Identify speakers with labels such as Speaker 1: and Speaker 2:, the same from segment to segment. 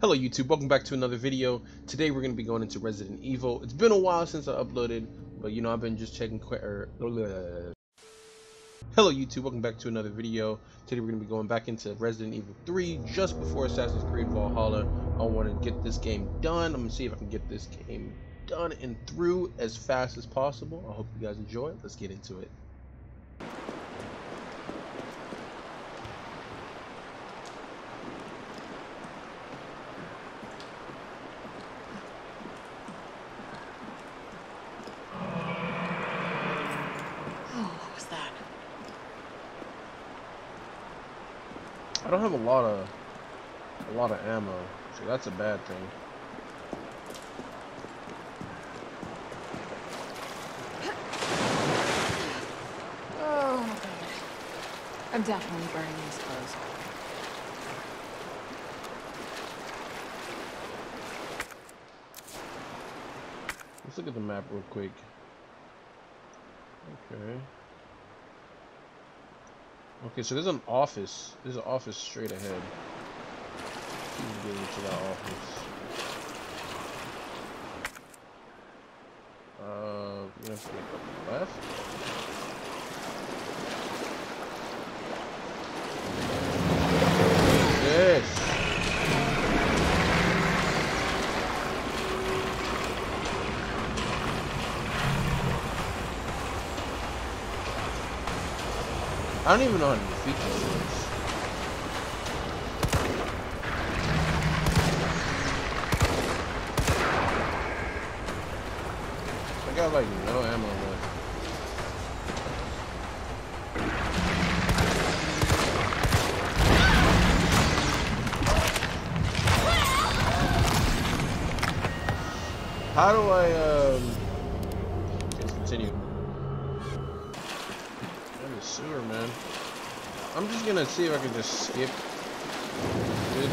Speaker 1: Hello YouTube, welcome back to another video. Today we're going to be going into Resident Evil. It's been a while since I uploaded, but you know I've been just checking er, Hello YouTube, welcome back to another video. Today we're going to be going back into Resident Evil 3 just before Assassin's Creed Valhalla. I want to get this game done. I'm going to see if I can get this game done and through as fast as possible. I hope you guys enjoy it. Let's get into it. I don't have a lot of a lot of ammo, so that's a bad thing.
Speaker 2: Oh my god. I'm definitely burning these clothes.
Speaker 1: Let's look at the map real quick. Okay. Okay, so there's an office. There's an office straight ahead. Let's get into that office. Uh, you have to go left. This. I don't even know how to defeat these things. I got like no ammo left. How do I um just gonna see if I can just skip this.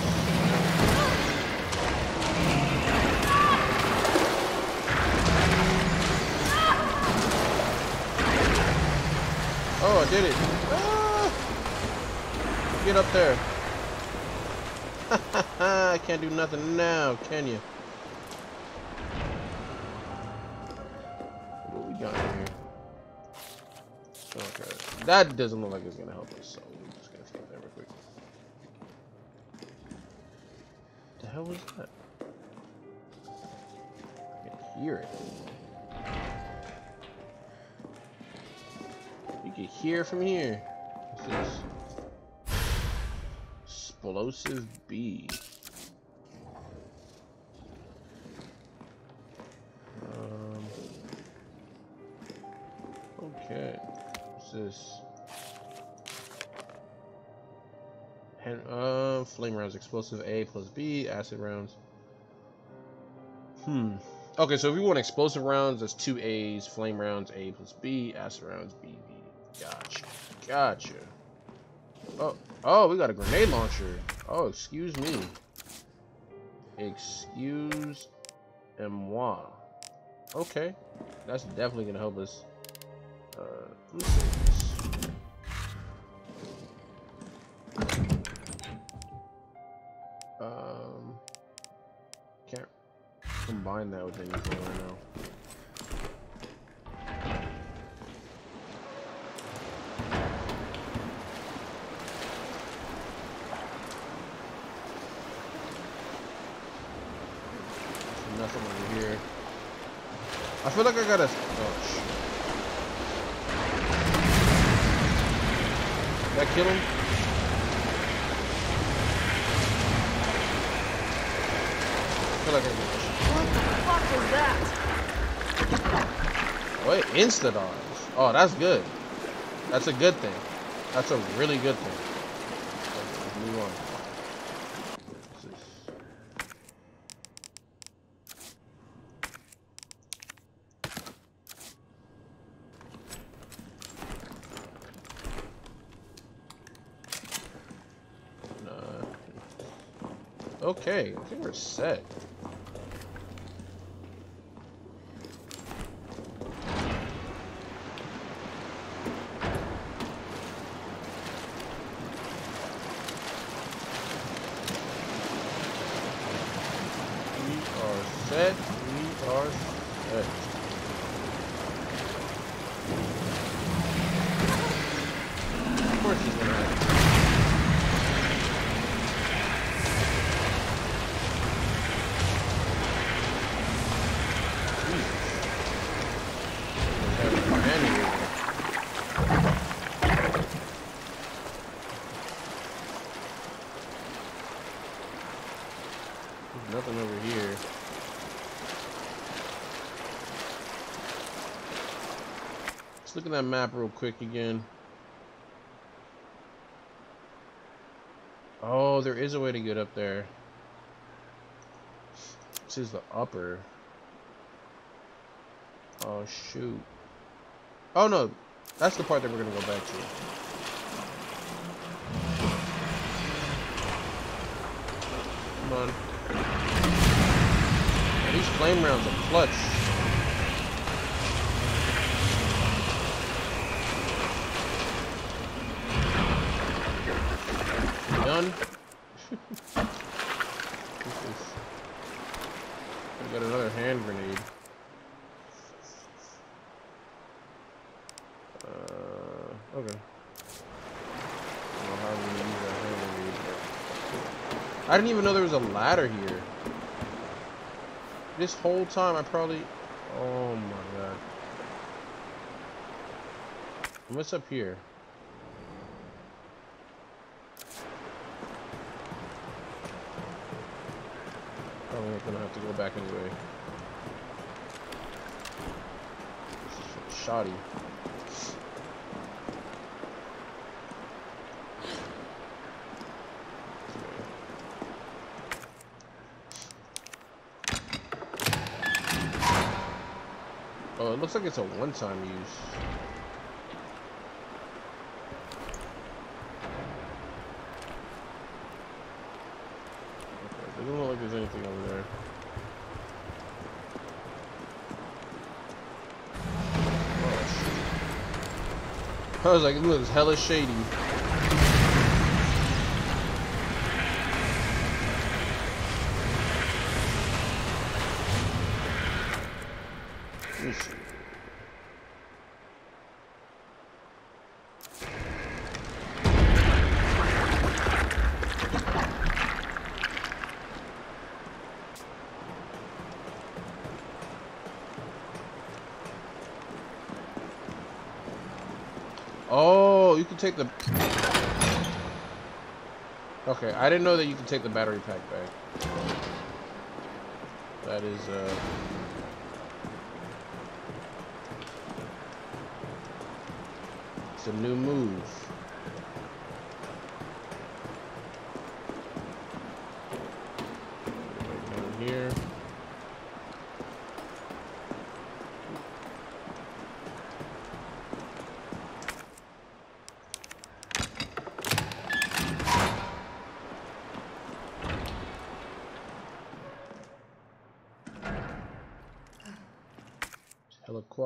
Speaker 1: Oh, I did it. Ah! Get up there. I can't do nothing now, can you? What we got here? Okay. That doesn't look like it's gonna help us, so we're just gonna skip that real quick. The hell was that? I can hear it. You can hear from here. What's this? Explosive B. Um. Okay. What's this? Flame rounds, explosive A plus B, acid rounds. Hmm. Okay, so if you want explosive rounds, that's two A's, flame rounds A plus B, acid rounds B, B. Gotcha. Gotcha. Oh, oh, we got a grenade launcher. Oh, excuse me. Excuse moi. Okay, that's definitely gonna help us. Uh, combine that with anything right now. Nothing over here. I feel like I gotta. Oh shit. I kill him? I feel like I
Speaker 2: was that?
Speaker 1: Wait, insta dodge. Oh, that's good. That's a good thing. That's a really good thing. Nah. Uh, okay, I think we're set. are set. We are set. Of course he's gonna have it. Jesus. Have a manual. There's nothing over here. Let's look at that map real quick again. Oh, there is a way to get up there. This is the upper. Oh, shoot. Oh, no. That's the part that we're going to go back to. Come on. Man, these flame rounds are clutch. Done. This is- I got another hand grenade. Uh, okay. I don't know how I'm gonna use that hand grenade. I didn't even know there was a ladder here. This whole time I probably... Oh my god. What's up here? Oh, probably not gonna have to go back anyway. This is shoddy. It looks like it's a one-time use. Okay, doesn't look like there's anything over there. Oh, shit. I was like, it looks hella shady. Let me see. Oh, you can take the. Okay, I didn't know that you could take the battery pack back. That is, uh. It's a new move. Right down here. It's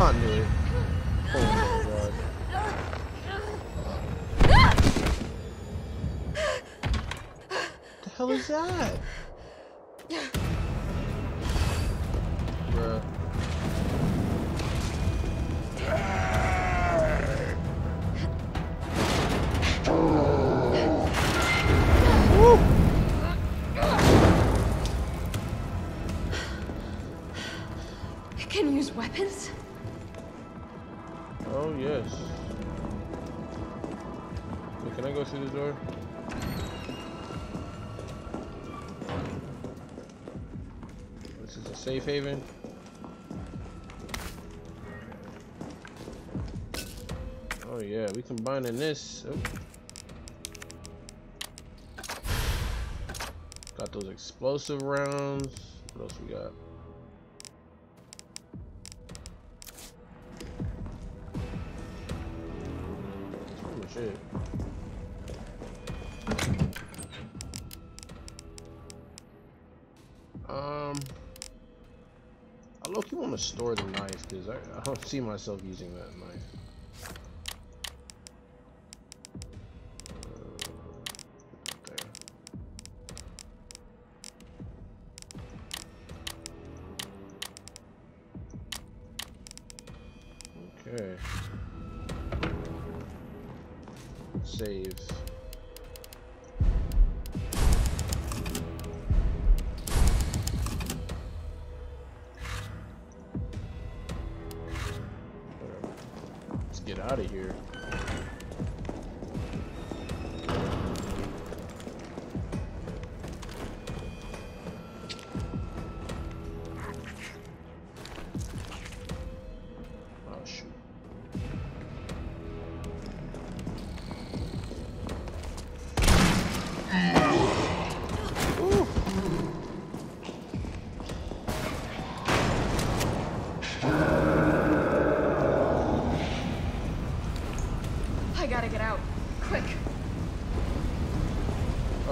Speaker 1: I knew it. Oh my god. the hell is that? Bruh.
Speaker 2: Can use weapons?
Speaker 1: Through the door? This is a safe haven. Oh yeah, we combining this. Oh. Got those explosive rounds. What else we got? Store the knife because I, I don't see myself using that knife. Okay. Save.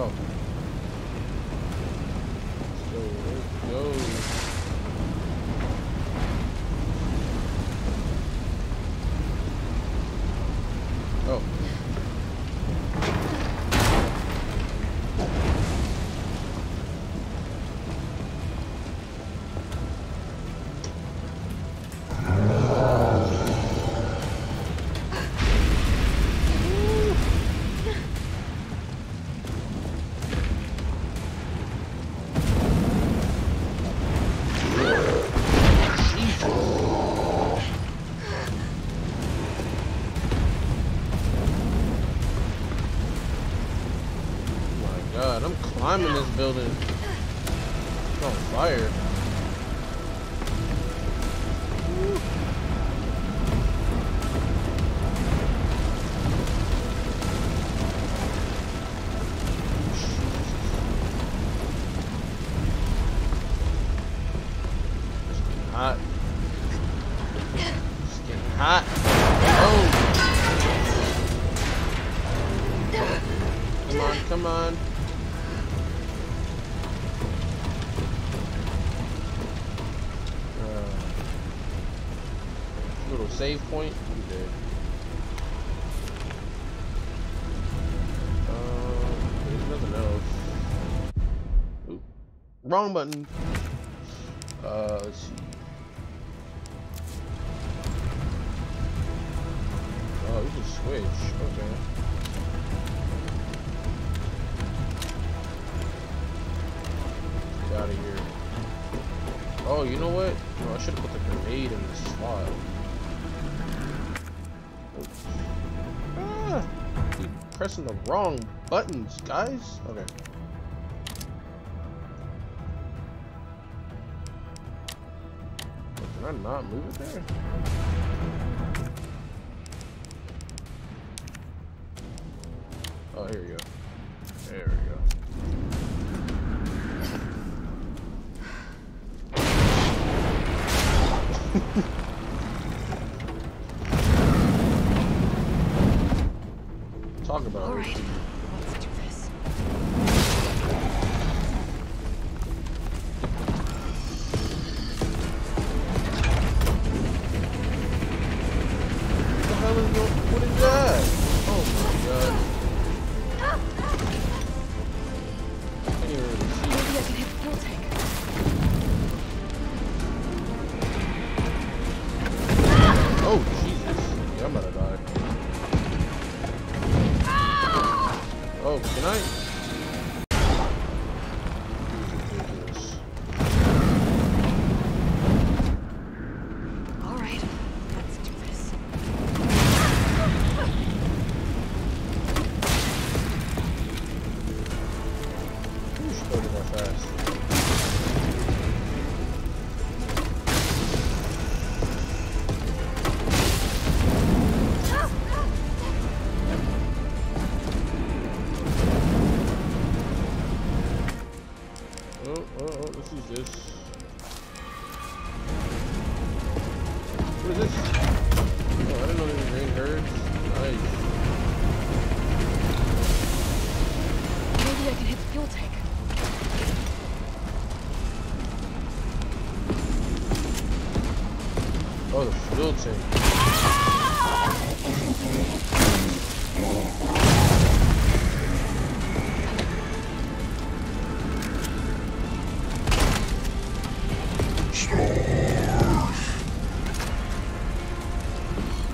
Speaker 1: Oh. Climbing this building. It's. Oh. Come on fire. Woo. It's save point. I'm. Uh, there's nothing else. Oop. Wrong button. Uh, let's see. Oh, we can switch. Okay. Get out of here. Oh, you know what? Oh, I should have put the grenade in the slot. Pressing the wrong buttons, guys. Okay. Can I not move it there? About
Speaker 2: All right.
Speaker 1: just go to
Speaker 2: fast.
Speaker 1: Oh, the fuel tank.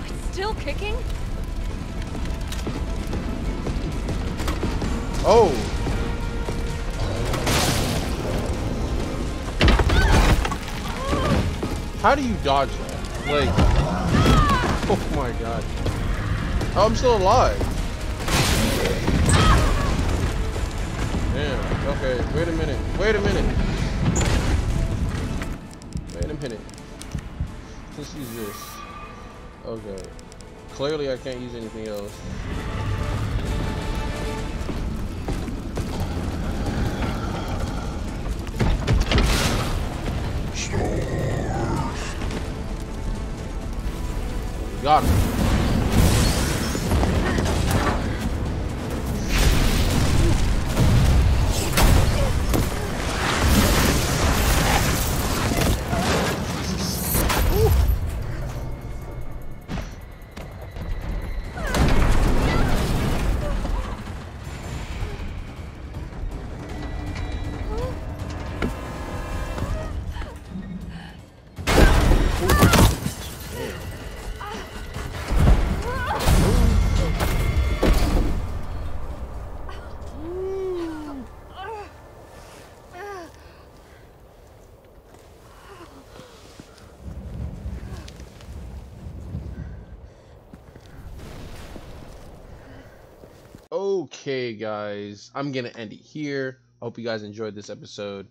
Speaker 2: It's still kicking?
Speaker 1: Oh! How do you dodge that? Like, oh my god. Oh, I'm still alive. Damn, okay, wait a minute, wait a minute. Wait a minute. Let's use this. Okay. Clearly I can't use anything else. Got him. Okay, guys, I'm gonna end it here. I hope you guys enjoyed this episode.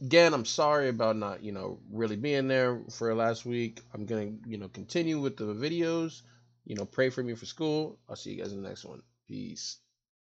Speaker 1: Again, I'm sorry about not, you know, really being there for last week. I'm gonna, you know, continue with the videos. You know, pray for me for school. I'll see you guys in the next one. Peace.